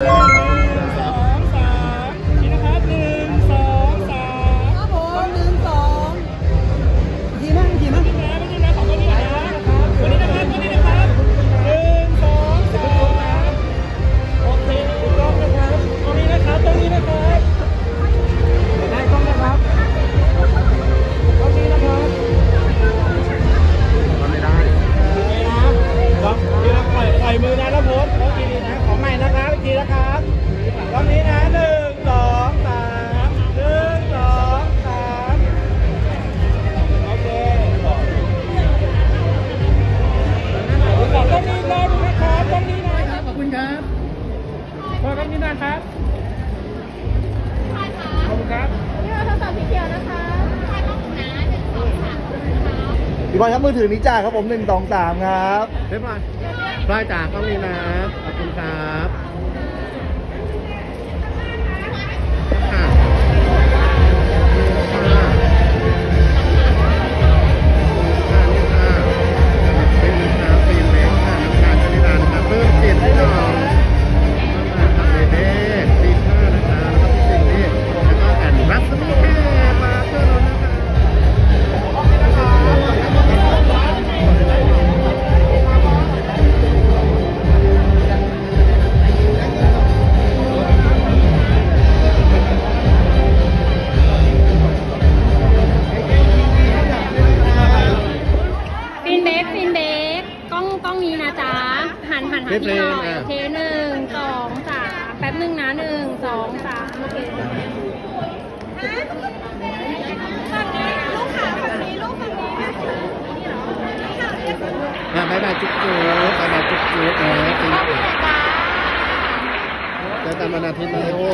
you. มากครับขอบคุณครับนี่เราทดสอบท์พี่เขียวนะคะพี่บอลครับมือถือนี้จ่าครับผมหนึ่งสองสามครับเรียบร้อยจ่าก็มีนะขอบคุณครับ ฟฟินเบฟกล้องกล้องนี้นะจ๊ะหันหันหันที่หน่อยเคหนึ่งสองสามแป๊บหนึ่งนะหนึ่งสองสามโอเคบายปายจุ๊บจุ๊บบายบายจุ๊บจุ๊บนะจริงแต่ตามาหนอาทิตย์นะโอ้